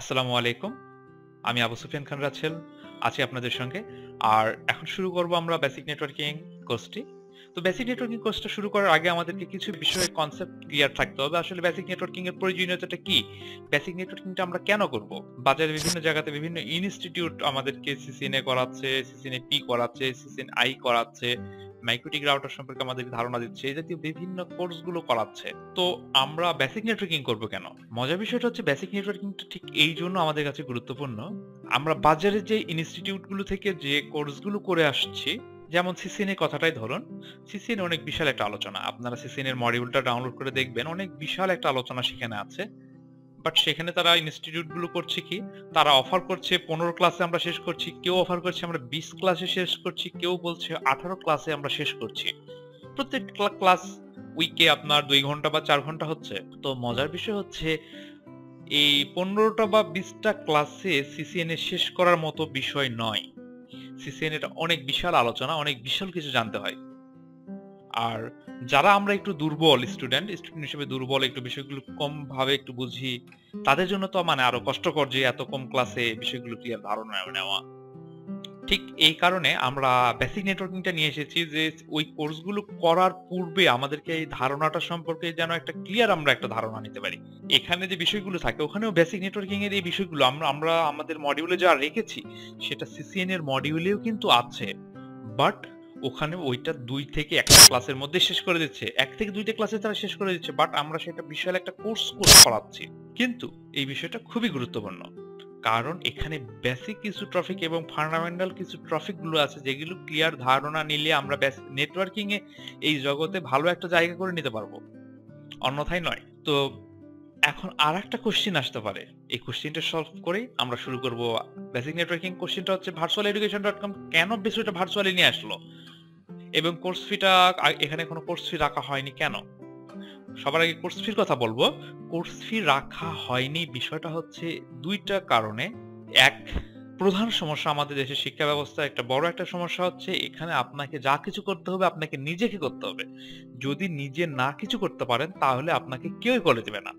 আসসালামু আলাইকুম। আমি আবু সুফিয়ান খান রাছেল আছি আপনাদের সঙ্গে। আর এখন শুরু করব আমরা বেসিক নেটওয়ার্কিং কোর্সটি। তো বেসিক নেটওয়ার্কিং কোর্সটা শুরু করার আগে আমাদেরকে কিছু বিষয়ে কনসেপ্ট ক্লিয়ার থাকতে হবে। আসলে বেসিক নেটওয়ার্কিং এর প্রয়োজনীয়তাটা কি? বেসিক নেটওয়ার্কিংটা আমরা কেন করব? বাজারে বিভিন্ন জায়গাতে বিভিন্ন ইনস্টিটিউট আমাদেরকে সিসিএনএ করাচ্ছে, সিসিএনএ পি করাচ্ছে, সিসিএন আই করাচ্ছে, মাইক্রোটিক রাউটার সম্পর্কে আমাদেরকে ধারণা দিচ্ছে। এই জাতীয় বিভিন্ন কোর্সগুলো করাচ্ছে। তো আমরা বেসিক নেটওয়ার্কিং করব কেন? মজার বিষয়টা হচ্ছে বেসিক নেটওয়ার্কিংটা ঠিক এই জন্য আমাদের কাছে গুরুত্বপূর্ণ। আমরা বাজারে যে ইনস্টিটিউটগুলো থেকে যে কোর্সগুলো করে আসছি, যেমন সিসিএন এর কথাটাই ধরুন। সিসিএন অনেক বিশাল একটা আলোচনা। আপনারা সিসিএন এর মডিউলটা ডাউনলোড করে দেখবেন। অনেক বিশাল একটা আলোচনা সেখানে আছে। বাট সেখানে তারা ইনস্টিটিউটগুলো করছে কি? তারা অফার করছে ১৫ ক্লাসে আমরা শেষ করছি। কেউ অফার করছে, আমরা ২০ ক্লাসে শেষ করছি। কেউ বলছে ১৮ ক্লাসে আমরা শেষ করছি। প্রত্যেক ক্লাস উইকে আপনার দুই ঘণ্টা বা চার ঘণ্টা হচ্ছে। তো মজার বিষয় হচ্ছে, এই পনেরোটা বা বিশটা ক্লাসে সিসিএন এ শেষ করার মতো বিষয় নয়। সিসিএন এটা অনেক বিশাল আলোচনা, অনেক বিশাল কিছু জানতে হয়। আর যারা আমরা একটু দুর্বল স্টুডেন্ট, স্টুডেন্ট হিসেবে দুর্বল একটু বিষয়গুলো কম ভাবে একটু বুঝি, তাদের জন্য তো মানে আরও কষ্টকর যে এত কম ক্লাসে বিষয়গুলো ক্লিয়ার ধারণা নেওয়া। ঠিক এই কারণে আমরা বেসিক নেটওয়ার্কিংটা নিয়ে এসেছি যে, ওই কোর্সগুলো করার পূর্বে আমাদেরকে এই ধারণাটা সম্পর্কে যেন একটা ক্লিয়ার আমরা একটা ধারণা নিতে পারি। এখানে যে বিষয়গুলো থাকে, ওখানেও বেসিক নেটওয়ার্কিং এর এই বিষয়গুলো আমরা আমরা আমাদের মডিউলে যা রেখেছি, সেটা সিসিএন এর মডিউলেও কিন্তু আছে। বাট ওখানে ওইটা দুই থেকে একটা ক্লাসের মধ্যে শেষ করে দিচ্ছে। এক থেকে ২ টা ক্লাসে তারা শেষ করে দিচ্ছে। বাট আমরা সেটা বিশাল একটা কোর্স করে করাচ্ছি। কিন্তু এই বিষয়টা খুবই গুরুত্বপূর্ণ। কারণ এখানে বেসিক কিছু ট্রফিক এবং ফান্ডামেন্টাল কিছু টপিকগুলো আছে যেগুলো ক্লিয়ার ধারণা নিলে আমরা নেটওয়ার্কিং এ এই জগতে ভালো একটা জায়গা করে নিতে পারব। অন্যথায় নয়। তো এখন আর একটা কোয়েশ্চেন আসতে পারে। এই কোয়েশ্চেনটা সলভ করেই আমরা শুরু করব। বেসিক নেটওয়ার্কিং কোয়েশ্চেনটা হচ্ছে virtualeducation.com কেন বিষয়টা ভার্চুয়ালি নিয়ে আসলো? এবং কোর্স ফিটা এখানে কোনো কোর্স ফি রাখা হয়নি কেন? সবার আগে কোর্স ফির কথা বলব কোর্স ফি রাখা হয়নি বিষয়টা হচ্ছে দুইটা কারণে। এক, প্রধান সমস্যা আমাদের দেশের শিক্ষা ব্যবস্থায় একটা বড় একটা সমস্যা হচ্ছে এখানে আপনাকে যা কিছু করতে হবে, আপনাকে নিজেকে করতে হবে। যদি নিজে না কিছু করতে পারেন, তাহলে আপনাকে কেউই করে দেবে না।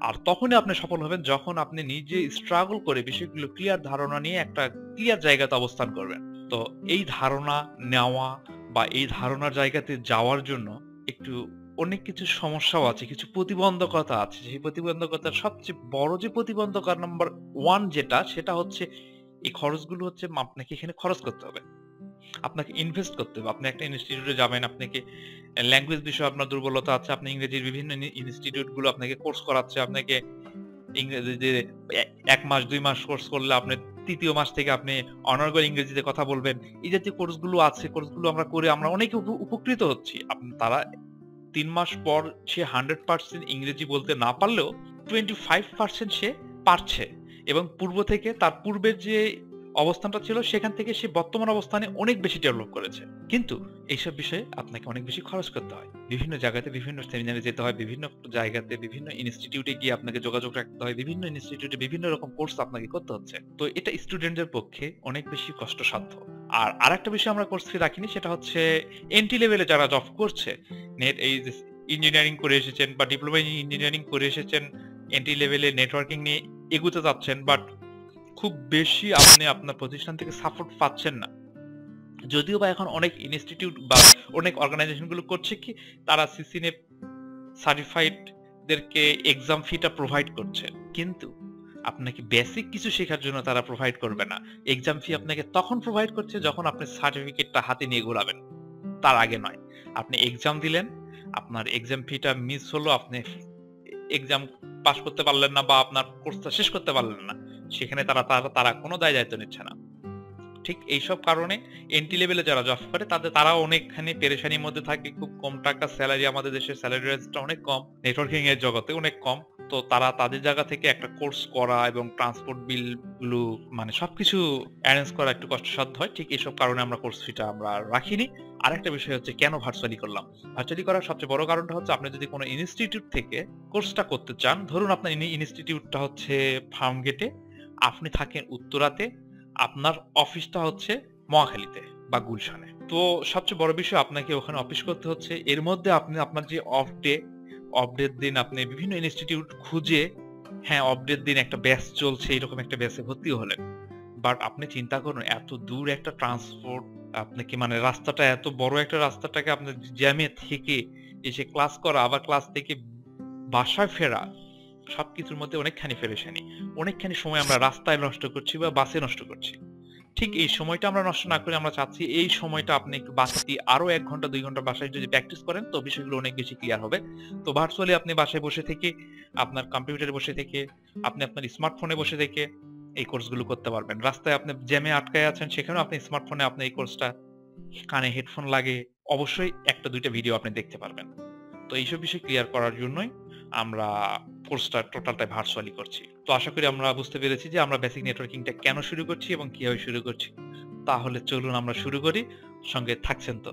আর তখনই আপনি সফল হবেন যখন আপনি নিজে স্ট্রাগল করে বিষয়গুলো ক্লিয়ার ধারণা নিয়ে একটা ক্লিয়ার জায়গাতে অবস্থান করবেন। তো এই ধারণা নেওয়া বা এই ধারণার জায়গাতে যাওয়ার জন্য একটু অনেক কিছু সমস্যাও আছে, কিছু প্রতিবন্ধকতা আছে। সেই প্রতিবন্ধকতার সবচেয়ে বড় যে প্রতিবন্ধকতা নাম্বার ওয়ান যেটা সেটা হচ্ছে এই খরচগুলো হচ্ছে আপনাকে এখানে খরচ করতে হবে। আপনাকে ইনভেস্ট করতে হবে। আপনি একটা ইনস্টিটিউটে যাবেন, আপনাকে ল্যাঙ্গুয়েজ বিষয়ে আপনার দুর্বলতা আছে। আপনি ইংরেজির বিভিন্ন ইনস্টিটিউটগুলো আপনাকে কোর্স করাচ্ছে। আপনাকে ইংরেজিতে এক মাস দুই মাস কোর্স করলে আপনি তৃতীয় মাস থেকে আপনি অনর্গল ইংরেজিতে কথা বলবেন। এই জাতীয় কোর্সগুলো আছে। কোর্সগুলো আমরা করে আমরা অনেকে উপ উপকৃত হচ্ছি। তারা ৩ মাস পর সে 100% ইংরেজি বলতে না পারলেও 25% সে পারছে। এবং পূর্ব থেকে তার পূর্বের যে অবস্থানটা ছিল সেখান থেকে সে বর্তমান অবস্থানে অনেক বেশি ডেভেলপ করেছে। কিন্তু এইসব বিষয়ে আপনাকে অনেক বেশি খরচ করতে হয়। বিভিন্ন জায়গাতে বিভিন্ন সেমিনারে যেতে হয়, বিভিন্ন জায়গাতে বিভিন্ন ইনস্টিটিউটে গিয়ে আপনাকে যোগাযোগ রাখতে হয়। বিভিন্ন ইনস্টিটিউটে বিভিন্ন রকম কোর্স আপনাকে করতে হচ্ছে। তো এটা স্টুডেন্টদের পক্ষে অনেক বেশি কষ্টসাধ্য। আর আরেকটা বিষয় আমরা কোর্স রাখিনি সেটা হচ্ছে এন্ট্রি লেভেলে যারা জব করছে, নেট এই ইঞ্জিনিয়ারিং করে এসেছেন বা ডিপ্লোমা ইঞ্জিনিয়ারিং করে এসেছেন, এন্ট্রি লেভেলে নেটওয়ার্কিং নিয়ে এগুতে যাচ্ছেন বাট খুব বেশি আপনি আপনার প্রতিষ্ঠান থেকে সাপোর্ট পাচ্ছেন না। যদিও বা এখন অনেক ইনস্টিটিউট বা অনেক অর্গানাইজেশনগুলো করছে কি তারা সিসিএনএ সার্টিফাইড দেরকে এক্সাম ফিটা প্রোভাইড করছে। কিন্তু আপনাকে বেসিক কিছু শেখার জন্য তারা প্রোভাইড করবে না। এক্সাম ফি আপনাকে তখন প্রোভাইড করছে যখন আপনি সার্টিফিকেটটা হাতে নিয়ে ঘোরাবেন। তার আগে নয়। আপনি এক্সাম দিলেন, আপনার এক্সাম ফিটা মিস হলো, আপনি এক্সাম পাস করতে পারলেন না বা আপনার কোর্সটা শেষ করতে পারলেন না। সেখানে তারা তারা তারা কোনো দায় দায়িত্ব নিচ্ছে না। ঠিক এইসব কারণে এন্ট্রি লেভেলে যারা জব করে তাদের তারাও অনেকখানি পেরেশানির মধ্যে থাকে। খুব কম টাকা স্যালারি আমাদের দেশের স্যালারি রেঞ্জটা অনেক কম। নেটওয়ার্কিং এর জগতে অনেক কম। তো তারা তাদের জায়গা থেকে একটা কোর্স করা এবং ট্রান্সপোর্ট বিলগুলো মানে সবকিছু অ্যারেঞ্জ করা একটু কষ্টসাধ্য হয়। ঠিক এইসব কারণে আমরা কোর্স ফিটা আমরা রাখিনি। আরেকটা বিষয় হচ্ছে কেন ভার্চুয়ালি করলাম? ভার্চুয়ালি করার সবচেয়ে বড় কারণটা হচ্ছে আপনি যদি কোনো ইনস্টিটিউট থেকে কোর্সটা করতে চান, ধরুন আপনার ইনস্টিটিউটটা হচ্ছে ফার্মগেটে, আপনি থাকেন উত্তরাতে, আপনার অফিসটা হচ্ছে মহাখালীতে বা গুলশানে। তো সবচেয়ে বড় বিষয় আপনাকে ওখানে অফিস করতে হচ্ছে। এর মধ্যে আপনি আপনার যে অফ ডে, অফ ডে দিন আপনি বিভিন্ন ইনস্টিটিউট খুঁজে হ্যাঁ অপডেট দিন একটা ব্যাচ চলছে এরকম একটা ব্যাচে ভর্তি হলেন বাট আপনি চিন্তা করুন এত দূর একটা ট্রান্সপোর্ট আপনি কি মানে রাস্তাটা এত বড় একটা রাস্তাটাকে আপনার জ্যামে থেকে এসে ক্লাস করা আবার ক্লাস থেকে বাসায় ফেরা সবকিছুর মধ্যে অনেকখানি ফেরেশানি। অনেকখানি সময় আমরা রাস্তায় নষ্ট করছি বা বাসে নষ্ট করছি। ঠিক এই সময়টা আমরা নষ্ট না করে আমরা চাচ্ছি এই সময়টা আপনি একটু বাসাতে আরও এক ঘণ্টা, দুই ঘণ্টা বাসায় যদি প্র্যাকটিস করেন, তো বিষয়গুলো অনেক বেশি ক্লিয়ার হবে। তো ভার্চুয়ালি আপনি বাসায় বসে থেকে, আপনার কম্পিউটারে বসে থেকে, আপনি আপনার স্মার্টফোনে বসে থেকে এই কোর্সগুলো করতে পারবেন। রাস্তায় আপনি জ্যামে আটকায় আছেন সেখানেও আপনি স্মার্টফোনে আপনি এই কোর্সটা কানে হেডফোন লাগে অবশ্যই একটা, দুইটা ভিডিও আপনি দেখতে পারবেন। তো এইসব বিষয় ক্লিয়ার করার জন্যই আমরা কোর্সটা টোটালটাই ভার্চুয়ালি করছি। তো আশা করি আমরা বুঝতে পেরেছি যে আমরা বেসিক নেটওয়ার্কিংটা কেন শুরু করছি এবং কীভাবে শুরু করছি। তাহলে চলুন আমরা শুরু করি, সঙ্গে থাকছেন তো।